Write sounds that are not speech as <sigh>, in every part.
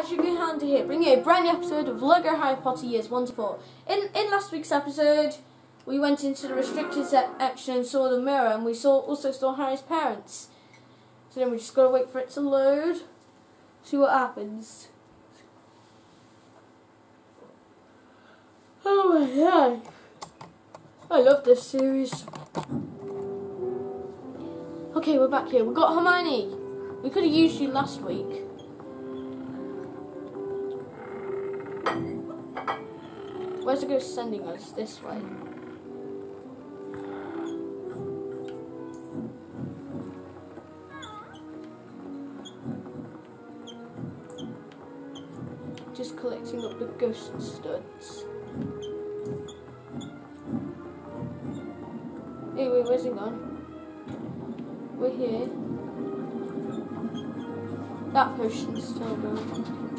guys, Sugar Hunter here, bringing you a brand new episode of Lego Harry Potter Years 1 to 4. In, in last week's episode, we went into the restricted section and saw the mirror, and we saw also saw Harry's parents. So then we just gotta wait for it to load, see what happens. Oh my god. I love this series. Okay, we're back here. We got Hermione. We could have used you last week. Where's the ghost sending us? This way. Just collecting up the ghost studs. Hey, wait, where's he gone? We're here. That potion's still going.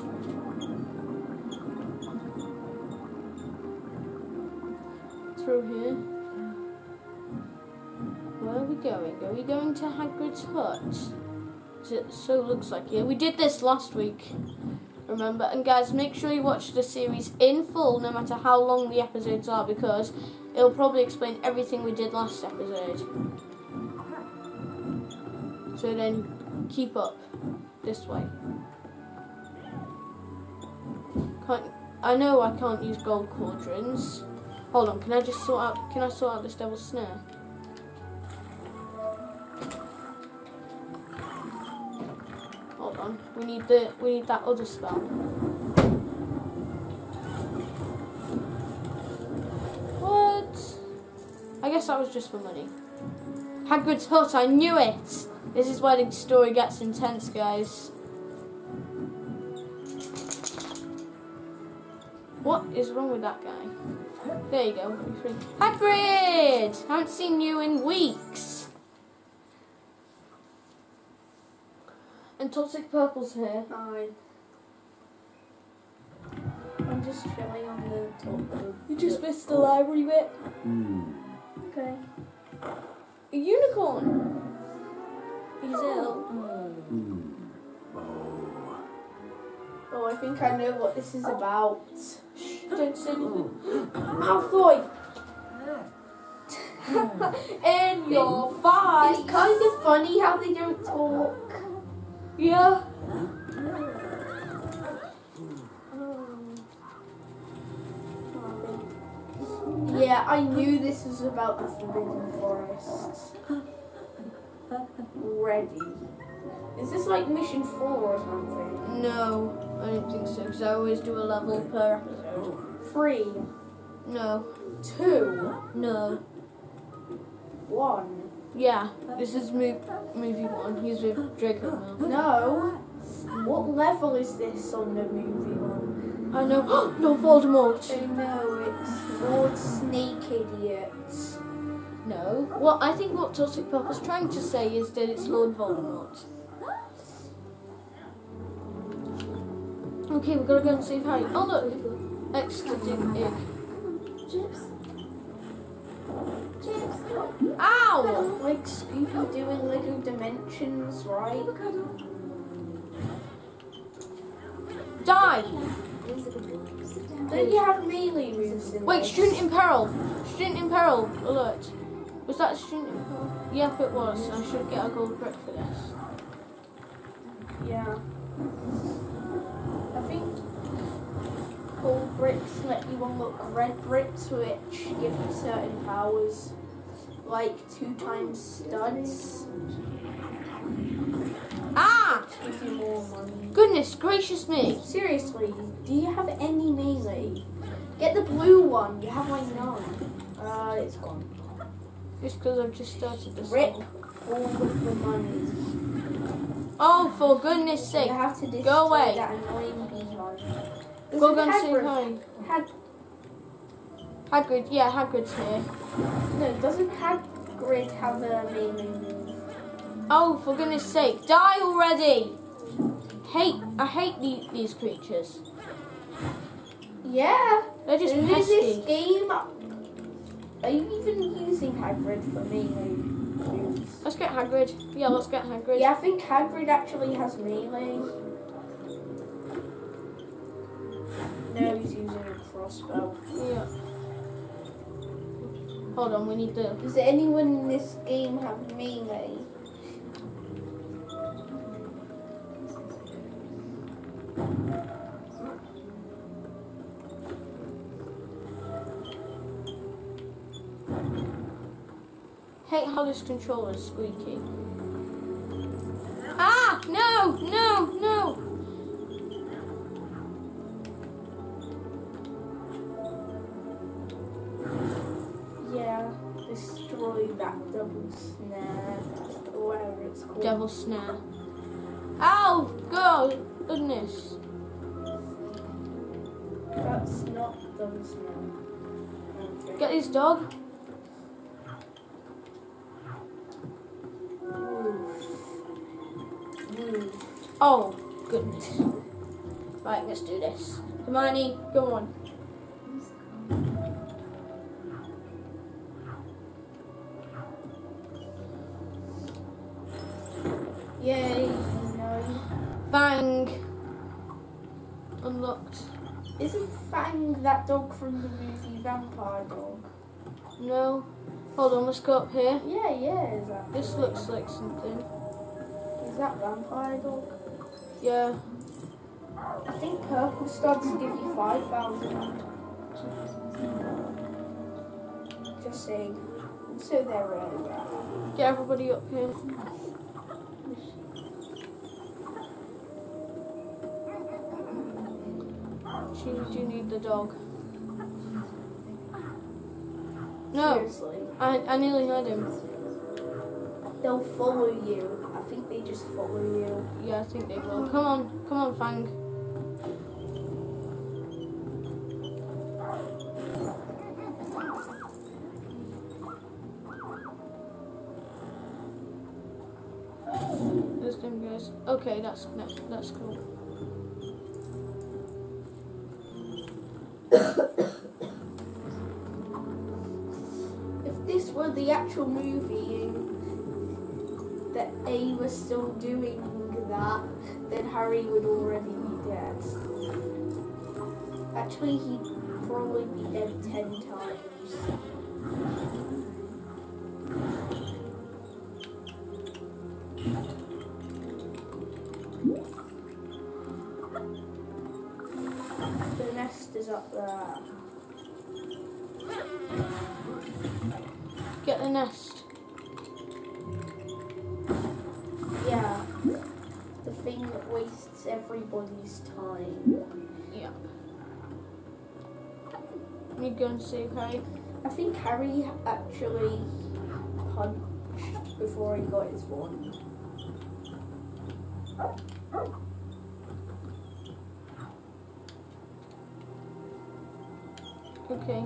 Through here. Where are we going? Are we going to Hagrid's hut? It so looks like yeah. We did this last week. Remember? And guys, make sure you watch the series in full, no matter how long the episodes are, because it'll probably explain everything we did last episode. So then, keep up this way. Can't, I know I can't use gold cauldrons. Hold on, can I just sort out, can I sort out this devil's snare? Hold on, we need the, we need that other spell. What? I guess that was just for money. Hagrid's hut, I knew it! This is where the story gets intense, guys. What is wrong with that guy? There you go. Hagrid! Haven't seen you in weeks. And Toxic Purple's here. Hi. I'm just chilling on the top of You just missed the library bit. Hmm. Okay. A unicorn. He's ill. Oh, Oh, I think I know what this is about. Don't say mm. anything. Malfoy. In <laughs> your face. It's kind of funny how they don't talk. Yeah. Yeah, I knew this was about the Forbidden Forest. Ready. Is this like mission four or something? No, I don't think so. Because I always do a level per episode. Three, No. two, No. one. Yeah. This is mo- movie one. He's with Draco now. No. What level is this on the movie one? I know. <gasps> no, Voldemort. I know, it's Lord Snake Idiot. No. Well, I think what Toxic Purple's trying to say is that it's Lord Voldemort. Okay, we've got to go and save Harry. Oh look, ecstasy egg. Chips. Chips. Ow! Like Scooby in Lego Dimensions, right? Die! Don't you have melee moves Wait, student in peril. Student in peril. Alert. Was that student in peril? Yep, it was. I should get a gold brick for this. Yeah. Bricks let you unlock red bricks, which give you certain powers, like two times studs, Ah! you more money. Goodness gracious me. Seriously, do you have any melee? Get the blue one. You have like none. Uh, it's gone. Just because I've just started this. Rip all of the money. Oh, for goodness sake. You have to destroy Go away. that annoying beehive. Go and Hagrid- Harry. Hag- Hagrid, yeah, Hagrid's here. no, doesn't Hagrid have a melee move? Oh, for goodness sake, die already! Hate, I hate the, these creatures. Yeah. They're just in this game, are you even using Hagrid for melee? Let's get Hagrid. Yeah, let's get Hagrid. Yeah, I think Hagrid actually has melee. No, he's using a crossbow. Yeah. Hold on, we need the. Does anyone in this game have melee? Hate how this controller is squeaky. Ah! No! No! No! Devil snare. Oh, Ow! God! Goodness. That's not double snare. Get this dog. Oh, goodness. Right, let's do this. Hermione, go on. That dog from the movie Vampire Dog? No. Hold on, let's go up here. Yeah, yeah, is that This looks like something. is that Vampire Dog? Yeah. I think purple studs give you five thousand. Just saying. So they're rare. Get everybody up here. You need the dog. No, Seriously. I, I nearly had him. They'll follow you. I think they just follow you. Yeah, I think they will. Come on, come on, Fang. There's them guys. Okay, that's that's, that's cool. Were the actual movie and that A was still doing that, then Harry would already be dead. Actually, he'd probably be dead ten times. Everybody's time. Yeah. You go and save Harry. I think Harry actually punched before he got his wand. Okay.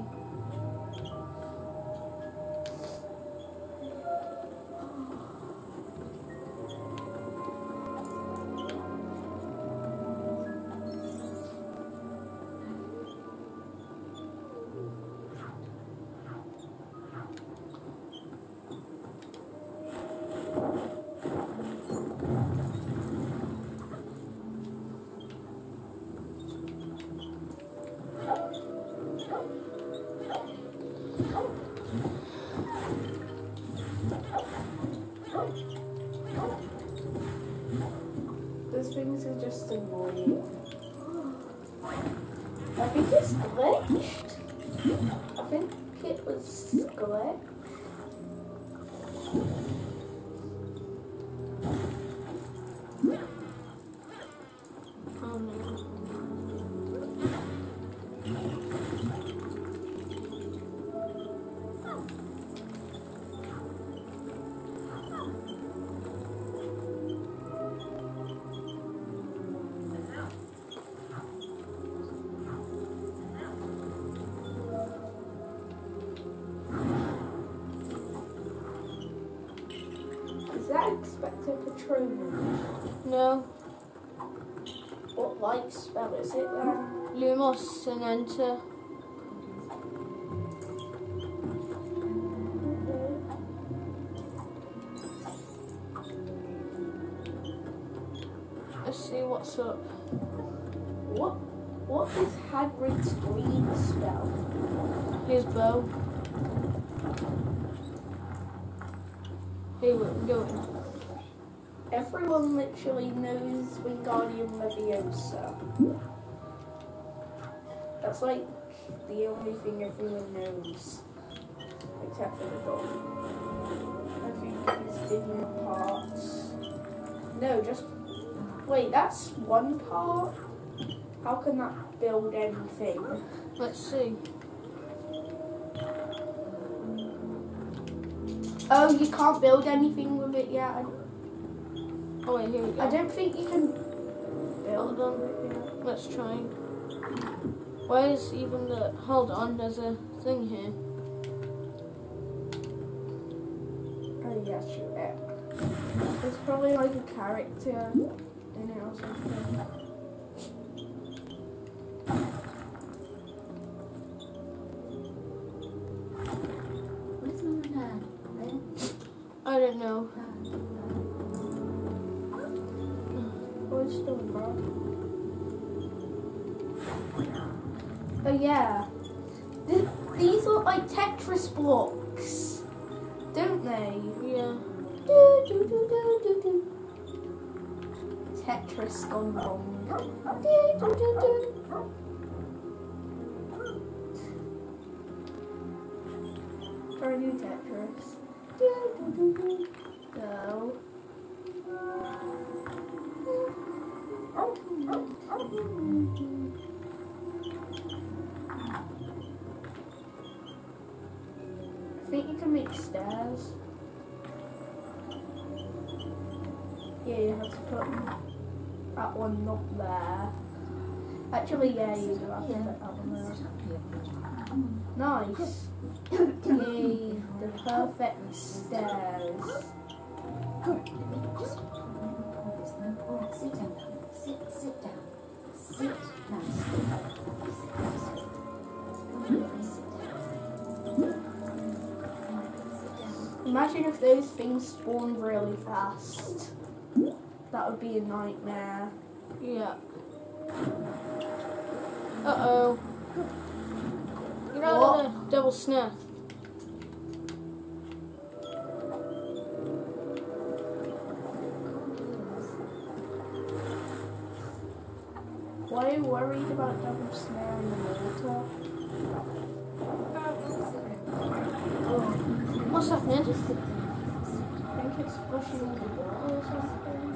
No. What like spell is it then? Lumos and enter. Let's see what's up. What? What is Hagrid's green spell? His bow. Hey, we're going. Everyone literally knows Wingardium Leviosa. That's like the only thing everyone knows. Except for the dog. I think it's different parts. No, just wait, that's one part? How can that build anything? Let's see. Oh, you can't build anything with it yet. I, Oh wait, here we go. I don't think you can build on. it. Let's try. Why is even the hold on? There's a thing here. Oh yeah, shoot it. There's probably like a character in it or something. Where's Mama and Dad? I don't know. Oh, it's still. <sighs> Oh yeah. Th- these look like Tetris blocks, don't they? Yeah. Do, do, do, do, do, do. Tetris gone wrong. Do, do, do, do. Try new Tetris. Do, do, do, do. Go. I think you can make stairs. Yeah, you have to put that one not there. Actually, yeah, you do have to put that one there. Nice. Yay, the perfect stairs. Sit down. Sit, sit down. Imagine if those things spawned really fast. That would be a nightmare. Yeah. Uh oh. You know What? double sniff. About double snare in the water? What's happening? I think it's flushing all the water or something.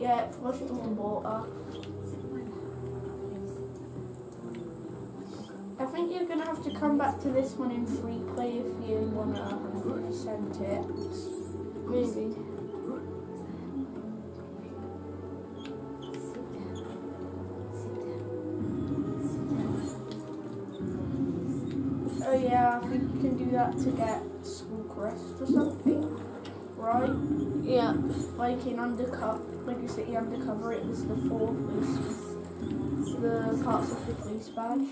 Yeah, it flushed all the water. I think you're gonna have to come back to this one in free play if you wanna 100% it. Maybe. Yeah, I think you can do that to get school crest or something. Right? Yeah. Like in undercover, Lego City undercover, it was the four police, the parts of the police badge.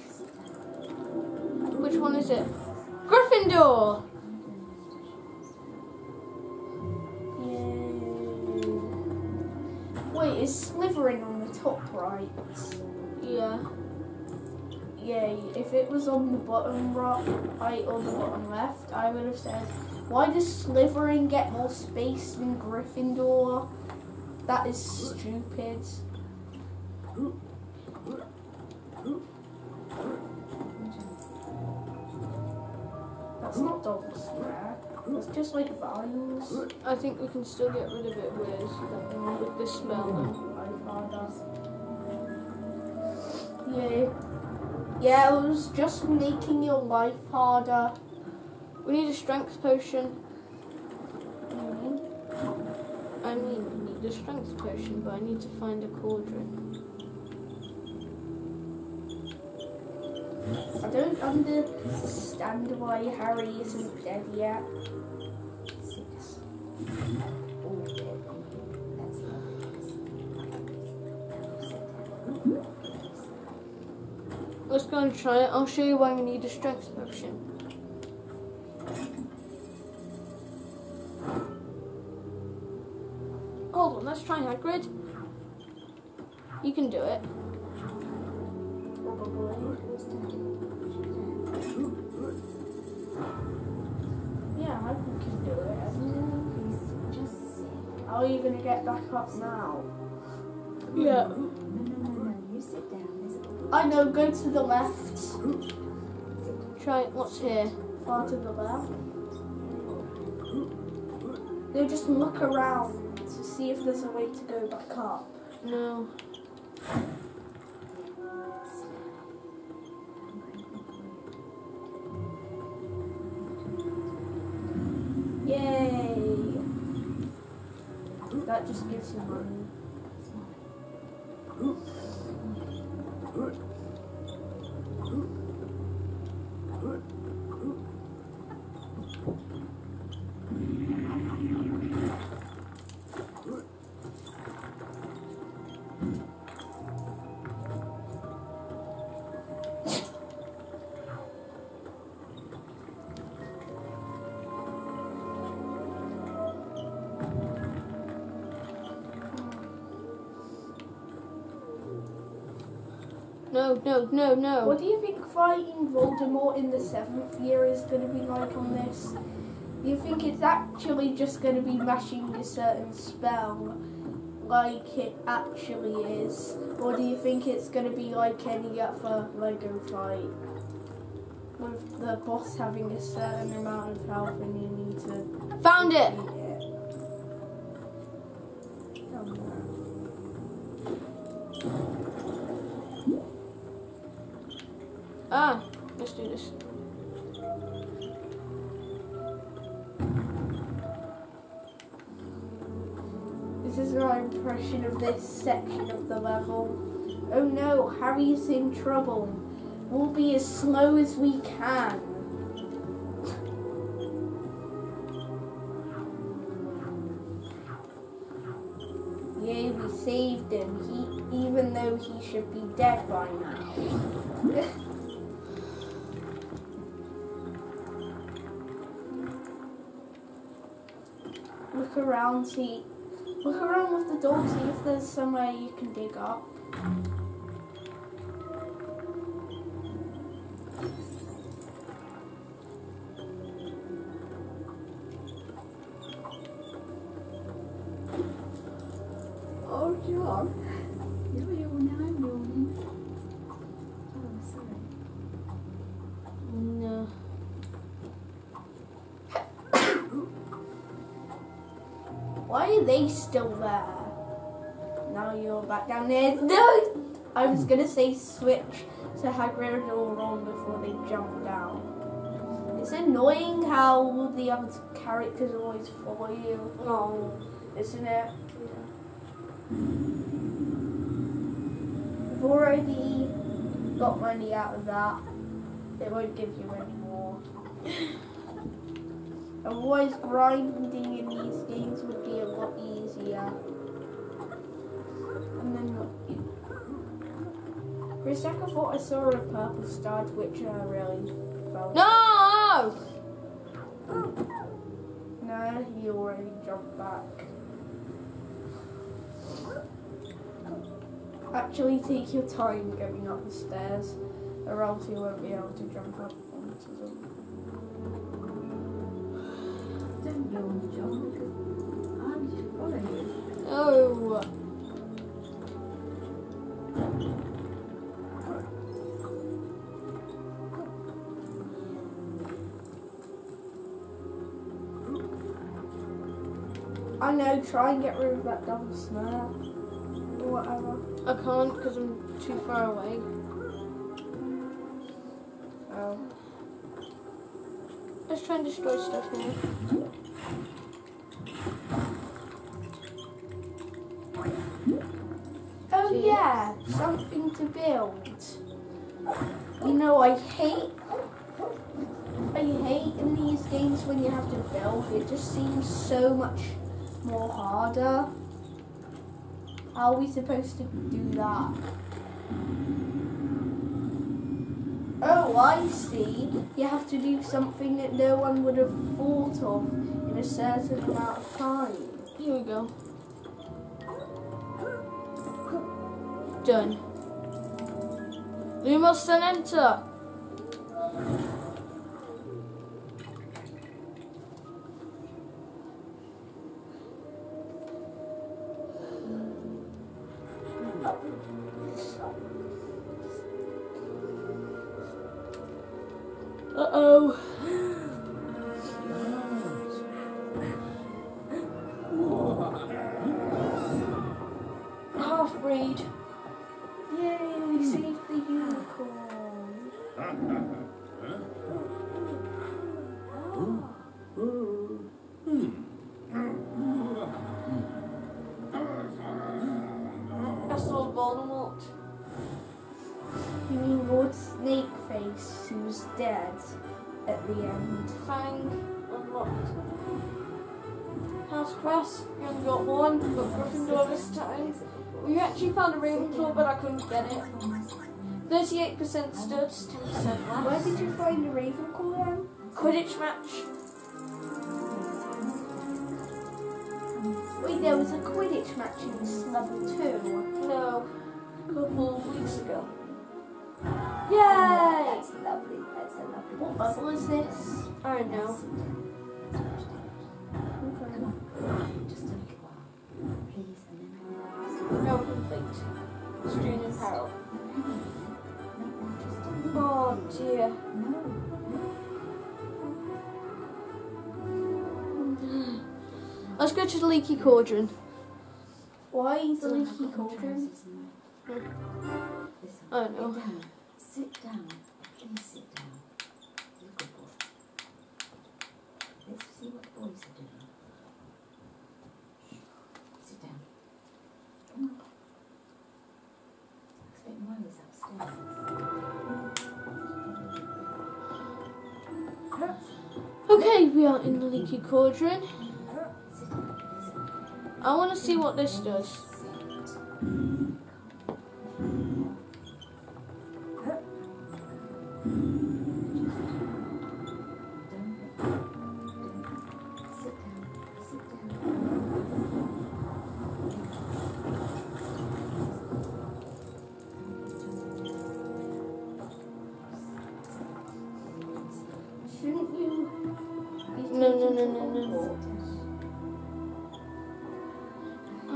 Which one is it? Gryffindor. If it was on the bottom right, or the bottom left, I would have said, why does Slytherin get more space than Gryffindor? That is stupid. That's not double square. That's just like vowels. I think we can still get rid of it with with this spell. Though. Yeah. It was just making your life harder. We need a strength potion. I mean, we need a strength potion, but I need to find a cauldron. I don't understand why Harry isn't dead yet. Six. Let's try it. I'll show you why we need a strength potion. Hold on, let's try Hagrid. You can do it. Yeah, I think we can do it. Please, just sit. How are you gonna get back up now? Yeah. No, no, no, no. You sit down. I know, go to the left. Try what's here. Far to the left. No, just look around to see if there's a way to go back up. No. Yay! That just gives you money. No, no, no, no. What do you think fighting Voldemort in the seventh year is going to be like on this? Do you think it's actually just going to be mashing a certain spell like it actually is? Or do you think it's going to be like any other Lego fight? With the boss having a certain amount of health and you need to Found it. beat it. Oh, no. Ah, let's do this. Is my impression of this section of the level. Oh no, Harry's in trouble. We'll be as slow as we can. Yay, we saved him, he, even though he should be dead by now. <laughs> around, see. Look around with the dog, see if there's somewhere you can dig up. They still there? Uh, now you're back down there. <laughs> No! I was gonna say switch to Hagrid or Ron before they jump down. It's annoying how the other characters always follow you. Oh, isn't it? I've already got money out of that. They won't give you any more. <laughs> Otherwise, grinding in these games would be a lot easier. And then, for a second, I thought I saw a purple star, which I really felt. No! No, he already jumped back. Actually, take your time going up the stairs, or else you won't be able to jump up onto them. No. I know, try and get rid of that double snare. Or whatever. I can't because I'm too far away. Let's try and destroy stuff. Oh yeah, something to build. You know, I hate, I hate in these games when you have to build. It just seems so much more harder. How are we supposed to do that? I see. You have to do something that no one would have thought of in a certain amount of time. Here we go. Done. You must then enter. Yay, we saved the unicorn. That's all Voldemort. You mean Lord Snakeface, who's dead at the end? Fang unlocked. House Crest, you only got one, but Gryffindor this time. We actually found a Ravenclaw, but I couldn't get it. 38% studs, 10% Where did you find the Ravenclaw then? Quidditch match. Wait, there was a Quidditch match in this level too. No, a couple of weeks ago. Oh, Yay! that's lovely. That's a lovely. What bubble is this? I don't know. Come on. Just a little while. Please, Strain and peril. No, just Oh dear. <gasps> Let's go to the leaky cauldron. Why is the leaky cauldron? trousers and my- Listen, I don't know. Sit down. Sit down. Please Okay, we are in the leaky cauldron. I want to see what this does.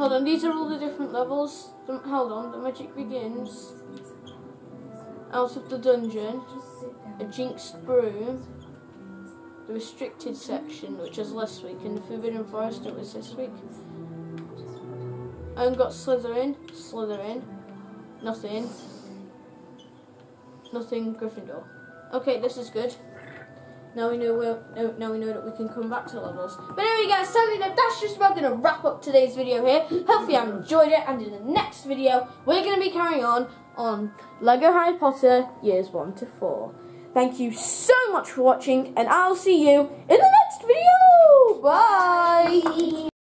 Hold on, these are all the different levels. Hold on, the magic begins out of the dungeon, a jinxed broom, the restricted section, which was last week, and the forbidden forest, it was this week. And got Slytherin, Slytherin, nothing, nothing Gryffindor. Okay, this is good. Now we know where. Now, we know that we can come back to levels. But anyway, guys, sadly, that- that's just about going to wrap up today's video here. Hopefully, you enjoyed it. And in the next video, we're going to be carrying on on Lego Harry Potter years one to four. Thank you so much for watching, and I'll see you in the next video. Bye. <laughs>